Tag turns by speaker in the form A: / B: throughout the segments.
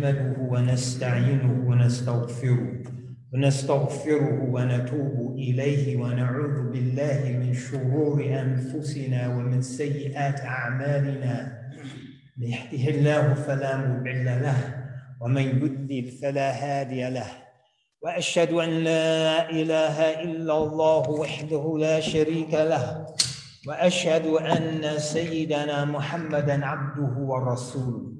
A: نحمده ونستعينه ونستغفره ونستغفره ونتوب إليه ونعوذ بالله من شرور أنفسنا ومن سيئات أعمالنا. من يهده الله فلا مضل له ومن يضلل فلا هادي له. وأشهد أن لا إله إلا الله وحده لا شريك له وأشهد أن سيدنا محمدا عبده ورسوله.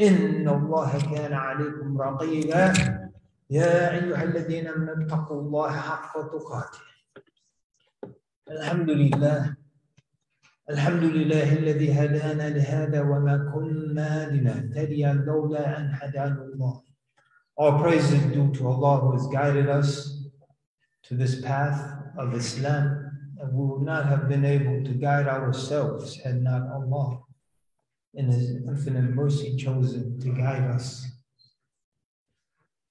A: إن الله كان عليكم رقيبا. يا أيها الذين آمنوا اتقوا الله حق تقاته. الحمد لله. الحمد لله الذي هدانا لهذا وما كنا لنهتدي لولا أن هدانا الله. All praise is due to Allah who has guided us to this path of Islam. And we would not have been able to guide ourselves had not Allah. In His infinite mercy chosen to guide us.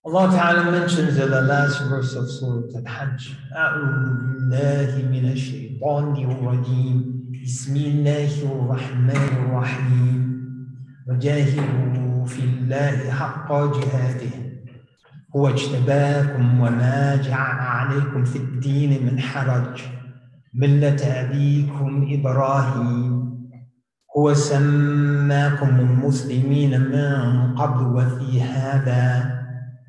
A: Allah Ta'ala mentions in the last verse of Surah Al-Hajj, أعوذ بالله من الشيطان الرجيم بسم الله الرحمن الرحيم وجاهدوا في الله حق جهاده هو اجتباكم وما جعل عليكم في الدين من حرج ملة أبيكم إبراهيم هو سماكم المسلمين من قبل وفي هذا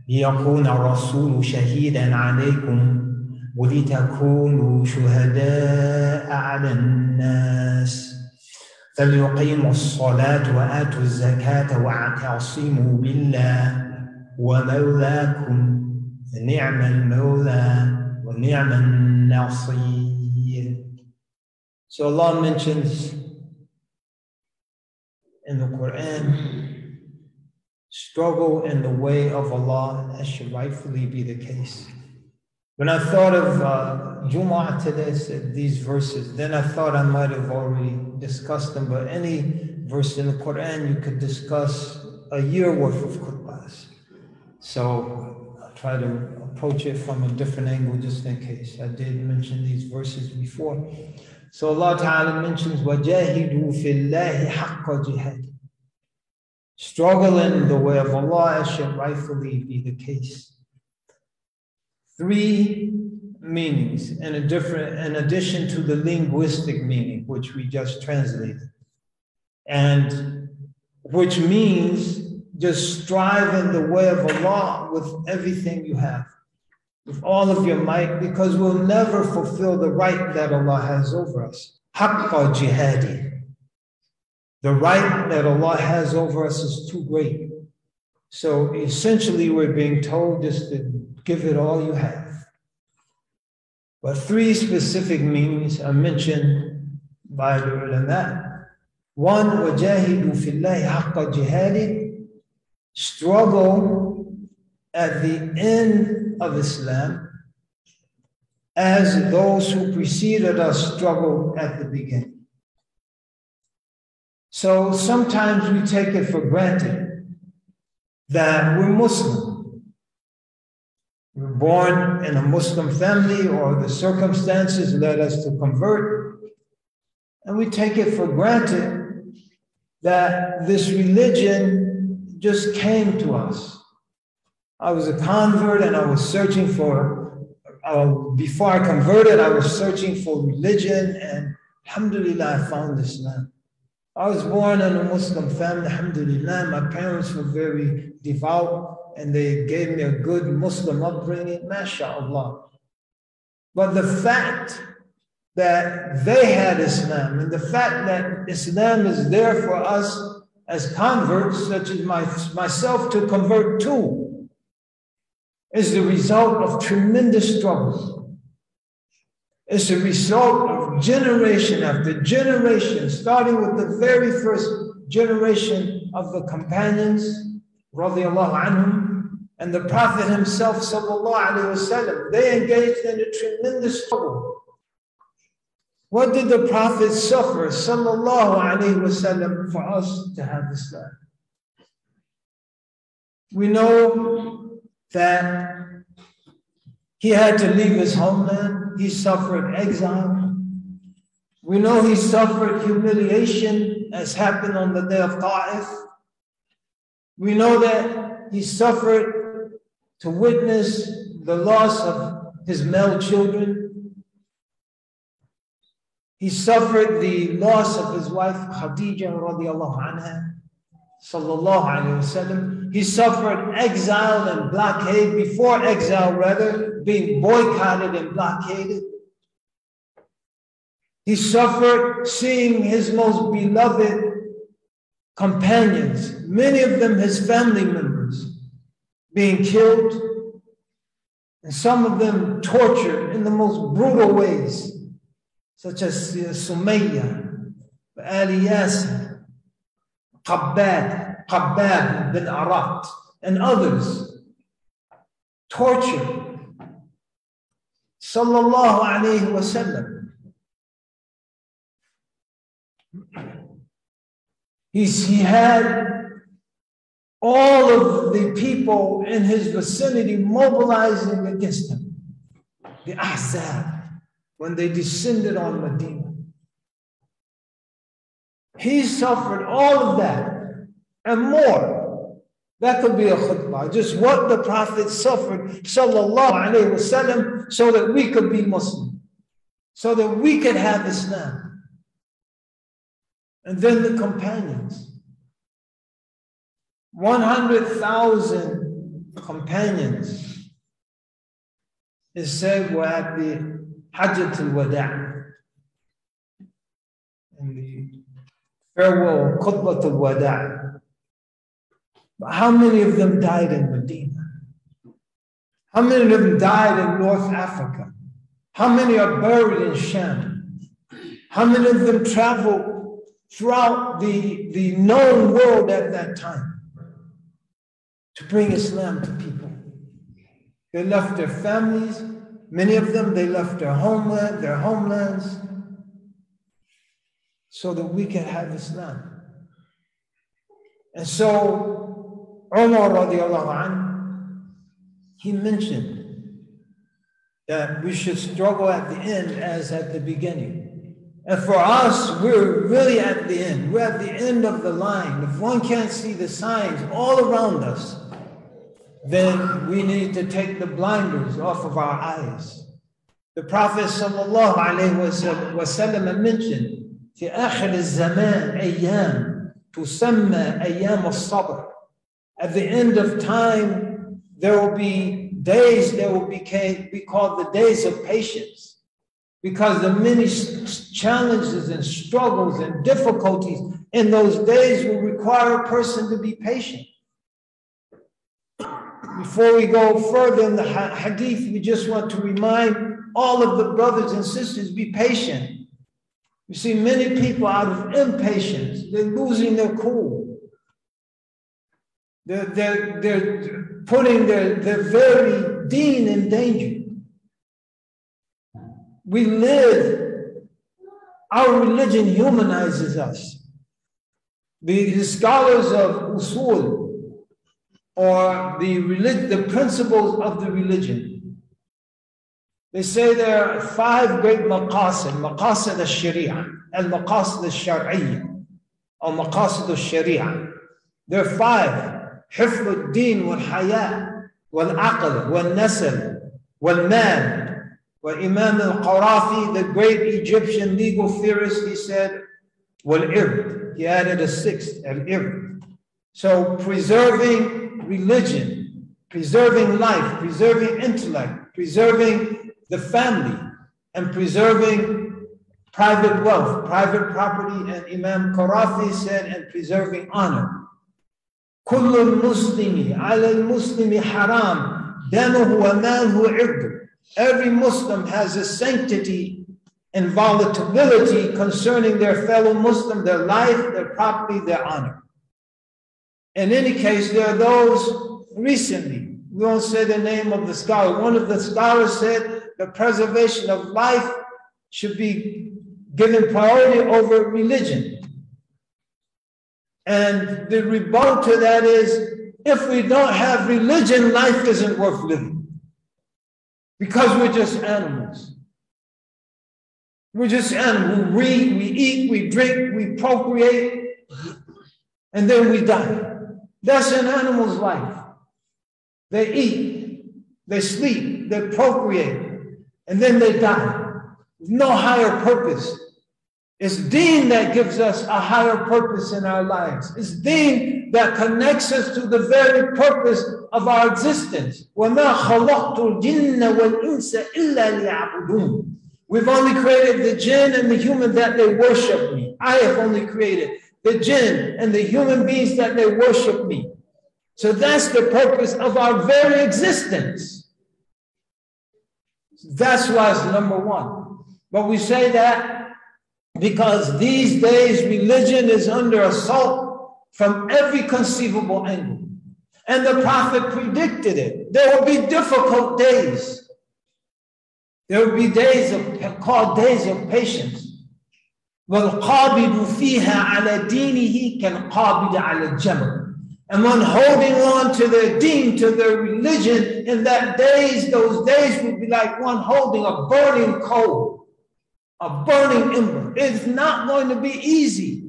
A: ليكون الرسول شهيدا عليكم ولتكونوا شهداء على الناس. فليقيموا الصلاة وآتوا الزكاة واعتصموا بالله. ومولاكم نعم المولى ونعم النصير. So Allah mentions in the Quran struggle in the way of Allah as should rightfully be the case. When I thought of uh, Jumu'ah today, said these verses, then I thought I might have already discussed them, but any verse in the Quran you could discuss a year worth of khutbahs. So I'll try to approach it from a different angle just in case. I did mention these verses before. So Allah Ta'ala mentions, وَجَاهِدُوا فِي اللَّهِ حَقَّ جِهَادِ Struggle in the way of Allah as should rightfully be the case. Three meanings in a different, in addition to the linguistic meaning, which we just translated. And which means just strive in the way of Allah with everything you have, with all of your might, because we'll never fulfill the right that Allah has over us. Haqqa jihadi. The right that Allah has over us is too great. So essentially, we're being told just to give it all you have. But three specific meanings are mentioned by the ulama. One, وَجَاهِدُوا فِي اللَّهِ حَقَّ جِهَادٍ Struggle at the end of Islam as those who preceded us struggled at the beginning. So sometimes we take it for granted that we're Muslim. We're born in a Muslim family, or the circumstances led us to convert. And we take it for granted that this religion just came to us. I was a convert and I was searching for, uh, before I converted, I was searching for religion, and alhamdulillah, I found Islam. I was born in a Muslim family, alhamdulillah. My parents were very devout and they gave me a good Muslim upbringing, mashallah. But the fact that they had Islam and the fact that Islam is there for us as converts, such as my, myself, to convert to, is the result of tremendous struggle. It's a result of generation after generation, starting with the very first generation of the companions, radiallahu and the Prophet himself, wasallam, they engaged in a tremendous struggle. What did the Prophet suffer, sallallahu for us to have this Islam? We know that he had to leave his homeland. He suffered exile. We know he suffered humiliation as happened on the day of Ta'if. We know that he suffered to witness the loss of his male children. He suffered the loss of his wife Khadija radiallahu anha, sallallahu alayhi wasallam. He suffered exile and blockade, before exile rather, being boycotted and blockaded. He suffered seeing his most beloved companions, many of them his family members, being killed, and some of them tortured in the most brutal ways, such as Sumayya, Ali Yasir, Khabbab, Khabbab bin Arat, and others. Torture. Sallallahu alayhi wasallam. He's, he had all of the people in his vicinity mobilizing against him. The Ahzab, when they descended on Medina. He suffered all of that and more. That could be a khutbah, just what the Prophet suffered, sallallahu alayhi wasallam, so that we could be Muslim, so that we could have Islam. And then the companions. 100,000 companions is said were at the Hajjat al-Wada' in the farewell Khutbah al-Wada' but how many of them died in Medina? How many of them died in North Africa? How many are buried in Sham? How many of them traveled throughout the, the known world at that time? to bring Islam to people. They left their families, many of them, they left their homeland, their homelands, so that we can have Islam. And so Umar radiallahu anh, he mentioned that we should struggle at the end as at the beginning. And for us, we're really at the end. We're at the end of the line. If one can't see the signs all around us, then we need to take the blinders off of our eyes. The Prophet wasallam mentioned في آخر الزمان أيام تسمى أيام الصبر. At the end of time, there will be days that will be, be called the days of patience because the many challenges and struggles and difficulties in those days will require a person to be patient. Before we go further in the hadith, we just want to remind all of the brothers and sisters be patient. You see, many people out of impatience, they're losing their cool. They're, they're, they're putting their, their very deen in danger. We live, our religion humanizes us. The, scholars of usul, or the, the principles of the religion. They say there are five great maqasid, maqasid al-sharia, al-maqasid al-shar'iyya, or maqasid al-sharia. There are five, حفظ الدين والحياة والعقل والنسل والمال وإمام القرافي, the great Egyptian legal theorist, he said, والإرد. He added a sixth, al-ird. So preserving religion, preserving life, preserving intellect, preserving the family, and preserving private wealth, private property, and Imam Qarafi said, and preserving honor. كل المسلم على المسلم حرام دمه وماله عرضه. Every Muslim has a sanctity and volatility concerning their fellow Muslim, their life, their property, their honor. In any case, there are those recently We won't say the name of the scholar. One of the scholars said the preservation of life should be given priority over religion. And the rebuttal to that is if we don't have religion, life isn't worth living because we're just animals. We're just animals. We read, we eat, we drink, we procreate, and then we die. That's an animal's life. They eat, they sleep, they procreate, and then they die no higher purpose. It's deen that gives us a higher purpose in our lives. It's deen that connects us to the very purpose of our existence. We've only created the jinn and the human that they worship me. I have only created the jinn and the human beings that they worship me. So that's the purpose of our very existence. That's why it's number one. But we say that because these days religion is under assault from every conceivable angle. And the prophet predicted it. There will be difficult days. There will be days of called days of patience. والقابض فيها على دينه كالقابض على الجمر and one holding on to their deen, to their religion, in that days, those days would be like one holding a burning coal, a burning ember. It's not going to be easy.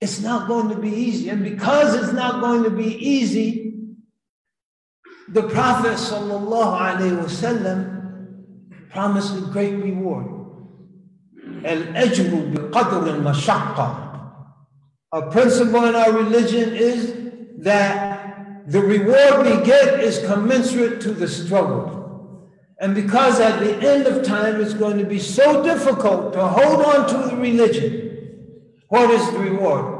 A: It's not going to be easy. And because it's not going to be easy, the Prophet wasallam promised a great reward. الأجر بقدر المشقة a principle in our religion is that the reward we get is commensurate to the struggle. And because at the end of time it's going to be so difficult to hold on to the religion, what is the reward?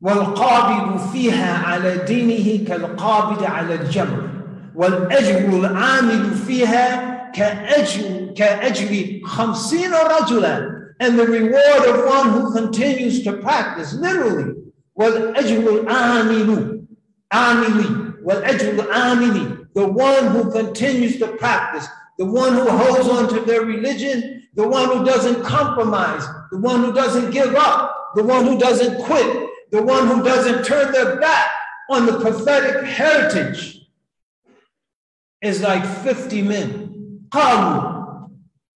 A: والقابض فيها على دينه كالقابض على الجمر والأجر العامل فيها كأجر كأجر خمسين رجلا and the reward of one who continues to practice, literally, وَالْأَجْرُ الْآمِنُ آمِنِ وَالْأَجْرُ الْآمِنِ The one who continues to practice, the one who holds on to their religion, the one who doesn't compromise, the one who doesn't give up, the one who doesn't quit, the one who doesn't turn their back on the prophetic heritage is like 50 men. قالوا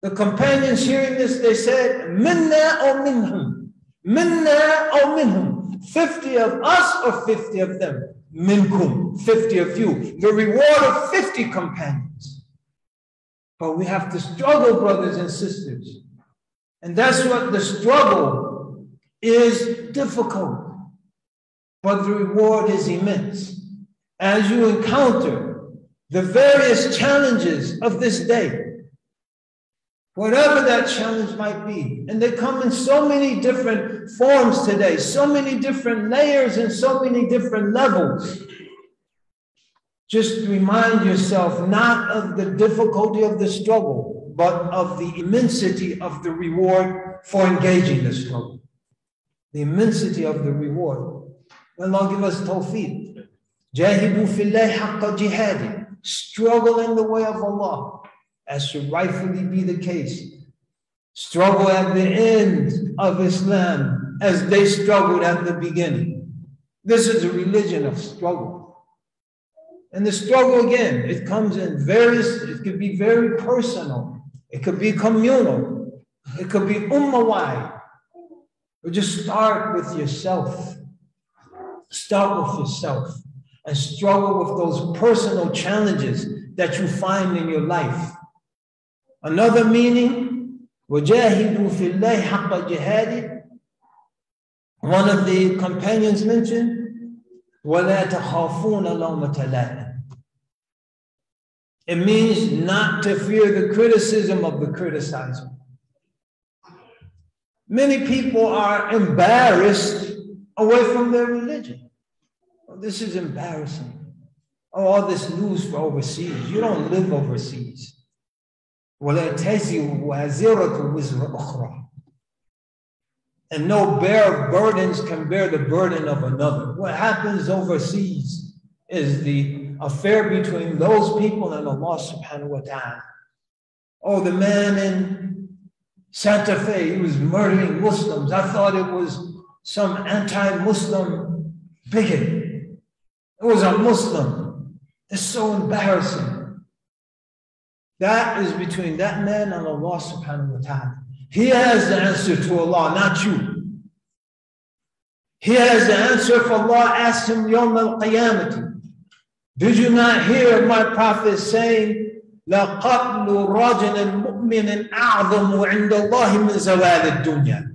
A: the companions hearing this, they said, Minna or minhum. Minna or minhum. 50 of us or 50 of them. Minkum, 50 of you. The reward of 50 companions. But we have to struggle, brothers and sisters. And that's what the struggle is difficult. But the reward is immense. As you encounter the various challenges of this day, whatever that challenge might be. And they come in so many different forms today, so many different layers and so many different levels. Just remind yourself not of the difficulty of the struggle, but of the immensity of the reward for engaging the struggle. The immensity of the reward. Allah give us tawfiq. Jahidu fillahi haqqa jihadi. Struggle in the way of Allah as should rightfully be the case, struggle at the end of Islam as they struggled at the beginning. This is a religion of struggle. And the struggle, again, it comes in various, it could be very personal, it could be communal, it could be ummah wide. But just start with yourself. Start with yourself and struggle with those personal challenges that you find in your life. Another meaning, وَجَاهِدُوا فِي اللَّهِ حَقَّ جِهَادِ One of the companions mentioned, وَلَا تَخَافُونَ لَوْمَةَ لَائِمٍ It means not to fear the criticism of the criticizer. Many people are embarrassed away from their religion. Oh, this is embarrassing. Oh, all this news for overseas. You don't live overseas. ولا تزر وازرة وزر أخرى and no bear of burdens can bear the burden of another. What happens overseas is the affair between those people and Allah subhanahu wa ta'ala. Oh, the man in Santa Fe, he was murdering Muslims. I thought it was some anti-Muslim bigot. It was a Muslim. It's so embarrassing. That is between that man and Allah subhanahu wa ta'ala. He has the answer to Allah, not you. He has the answer for Allah asked him Yawm al Qiyamah. Did you not hear my prophet saying, لقتل رجل مؤمن أعظم عند الله من زوال الدنيا.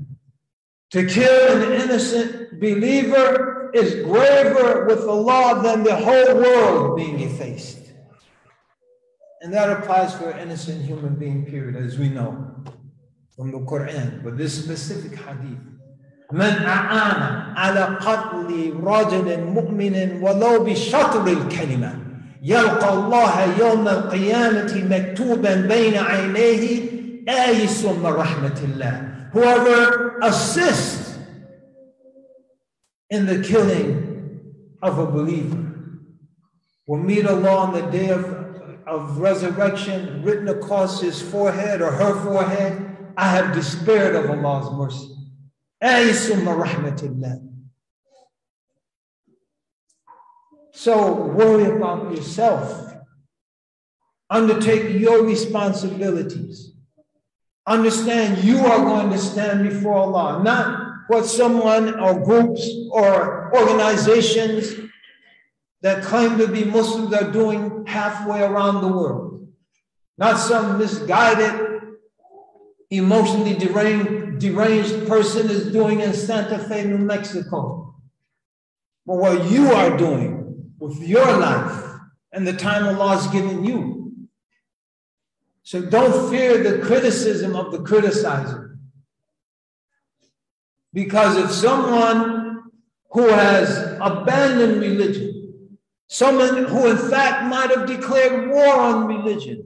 A: To kill an innocent believer is graver with Allah than the whole world being effaced. And that applies for an innocent human being, period, as we know from the Quran. But this specific hadith, من أعان على قتل رجل مؤمن ولو بشطر الكلمة يلقى الله يوم القيامة مكتوبا بين عينيه آيس من رحمة الله Whoever assists in the killing of a believer will meet Allah on the day of, of resurrection written across his forehead or her forehead I have despaired of Allah's mercy. So worry about yourself. Undertake your responsibilities. Understand you are going to stand before Allah, not what someone or groups or organizations that claim to be Muslims are doing halfway around the world. Not some misguided emotionally deranged, deranged person is doing in Santa Fe, New Mexico. But what you are doing with your life and the time Allah has given you. So don't fear the criticism of the criticizer. Because if someone who has abandoned religion, someone who in fact might have declared war on religion,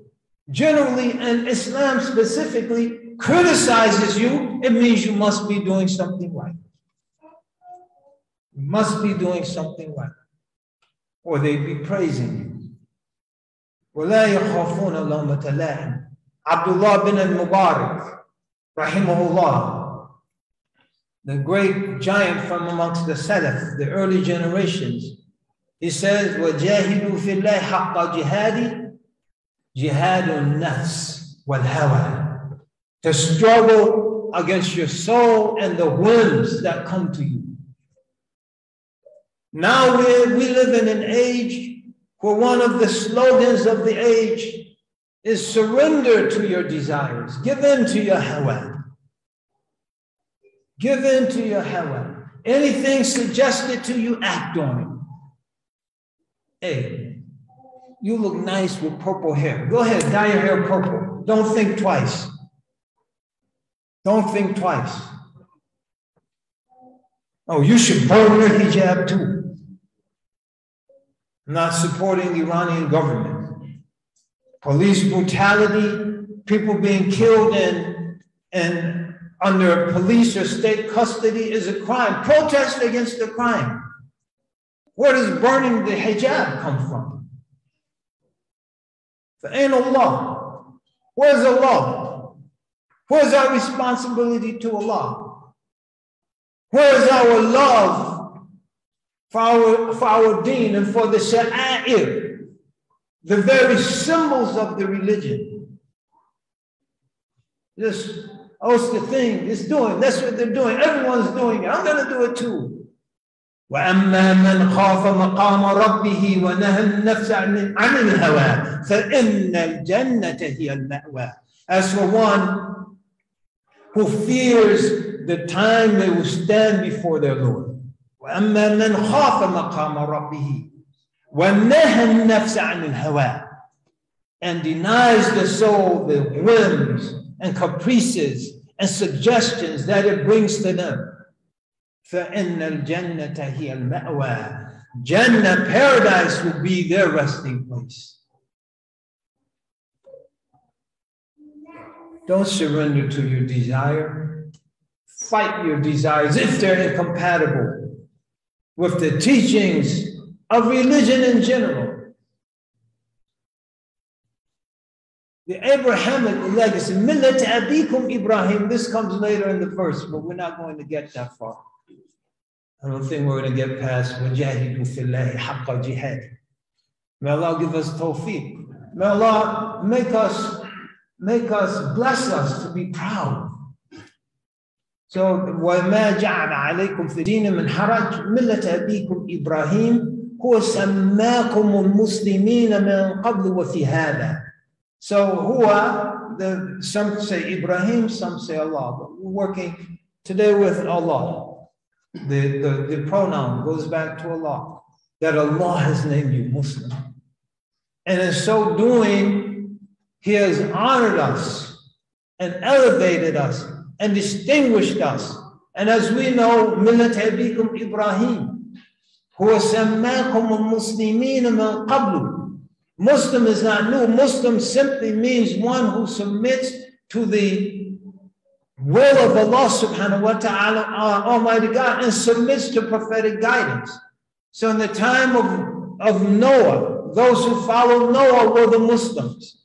A: generally and Islam specifically, criticizes you, it means you must be doing something right. You must be doing something right. Or they'd be praising you. ولا يخافون لومة لائم Abdullah bin al-Mubarak rahimahullah the great giant from amongst the Salaf, the early generations he says وجاهدوا في الله حق جهادي جهاد النفس والهوى to struggle against your soul and the whims that come to you. Now we, we live in an age where one of the slogans of the age is surrender to your desires, give in to your hawa. Give in to your hawa. Anything suggested to you, act on it. Hey, you look nice with purple hair. Go ahead, dye your hair purple. Don't think twice. Don't think twice. Oh, you should burn your hijab too. I'm not supporting the Iranian government. Police brutality, people being killed and, and under police or state custody is a crime. Protest against the crime. Where does burning the hijab come from? Ain't Allah. Where's Allah? Where's our responsibility to Allah? Where's our love for our, for our deen and for the sha'a'ir, the very symbols of the religion? This, oh, it's the thing, it's doing, that's what they're doing. Everyone's doing it. I'm going to do it too. واما من خاف مقام ربه ونهى النفس عن الهوى فان الجنه هي الماوى as for one who fears the time they will stand before their Lord. وأما من خاف مقام ربه ونهى النفس عن الهوى and denies the soul the whims and caprices and suggestions that it brings to them. فإن الجنة هي المأوى. Jannah, paradise will be their resting place. Don't surrender to your desire. Fight your desires if they're incompatible with the teachings of religion in general. The Abrahamic legacy, Millat Abikum Ibrahim, this comes later in the verse, but we're not going to get that far. I don't think we're going to get past وَجَاهِدُوا فِي اللَّهِ حَقَّ جِهَادِ May Allah give us tawfiq. May Allah make us, make us, bless us to be proud. So, وَمَا جَعَلَ عَلَيْكُمْ فِي دِينِ مِنْ حَرَجٍ مِلَّةَ أَبِيكُمْ إِبْرَاهِيمَ هُوَ سَمَّاكُمُ الْمُسْلِمِينَ مِنْ قَبْلُ وَفِي هَذَا So, who the, some say Ibrahim, some say Allah, but we're working today with Allah. the, the, the pronoun goes back to Allah, that Allah has named you Muslim. And in so doing, He has honored us and elevated us and distinguished us. And as we know, Millat Abikum Ibrahim, who Muslimin qablu. Muslim is not new. Muslim simply means one who submits to the will of Allah subhanahu wa ta'ala, Almighty God, and submits to prophetic guidance. So in the time of, of Noah, those who followed Noah were the Muslims.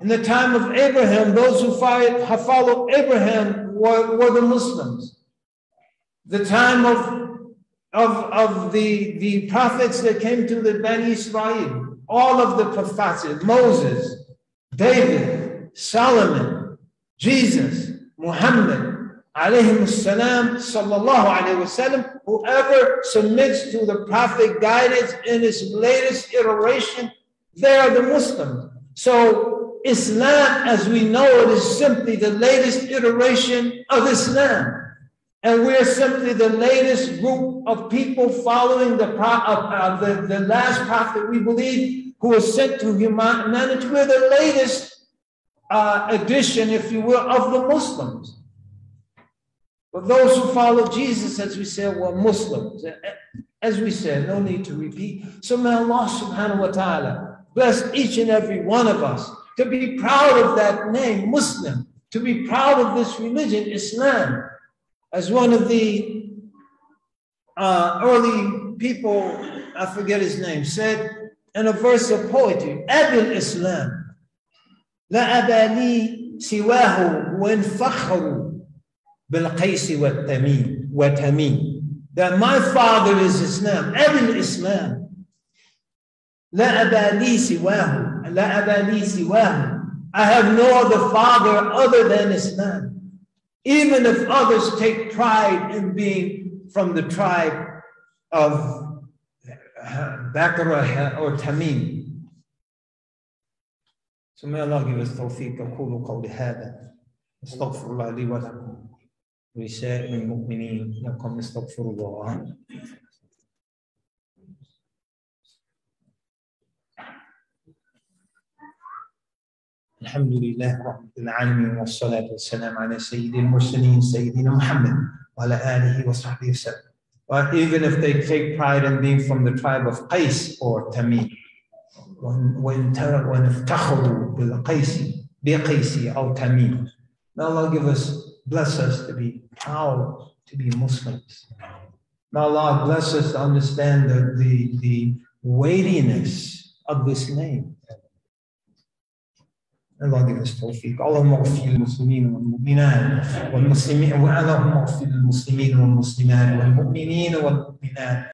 A: In the time of Abraham, those who followed Abraham were, were the Muslims. The time of, of, of the, the prophets that came to the Bani Israel, all of the prophets, Moses, David, Solomon, Jesus, Muhammad, alayhi salam, alayhi wasallam, whoever submits to the prophet guidance in its latest iteration, they are the Muslims. So Islam, as we know it, is simply the latest iteration of Islam. And we're simply the latest group of people following the, uh, the, the last prophet we believe who was sent to humanity. We're the latest uh, edition, if you will, of the Muslims. But those who follow Jesus, as we said, were Muslims. As we said, no need to repeat. So may Allah subhanahu wa ta'ala bless each and every one of us to be proud of that name, Muslim, to be proud of this religion, Islam as one of the uh, early people, I forget his name, said in a verse of poetry, Abil Islam, لا أبا لي سواه وإن فخروا بالقيس والتميم وتميم that my father is Islam, Abil Islam. لا أبا لي سواه لا أبا لي سواه I have no other father other than Islam even if others take pride in being from the tribe of Bakra or Tamim. Allah give us tawfiq أقول قولي هذا أستغفر الله لي ولكم ولسائر المؤمنين لكم أستغفر الله الحمد لله رب العالمين والصلاة والسلام على سيد المرسلين سيدنا محمد وعلى آله وصحبه وسلم. But even if they take pride in being from the tribe of Qais or Tamim, وإن افتخروا بالقيس بقيس أو تميم. May Allah give us, bless us to be proud to be Muslims. May Allah bless us to understand the, the, the weightiness of this name. الله يجزاك التوفيق اللهم اغفر للمسلمين والمؤمنات والمسلمين اللهم اغفر للمسلمين والمسلمات والمؤمنين والمؤمنات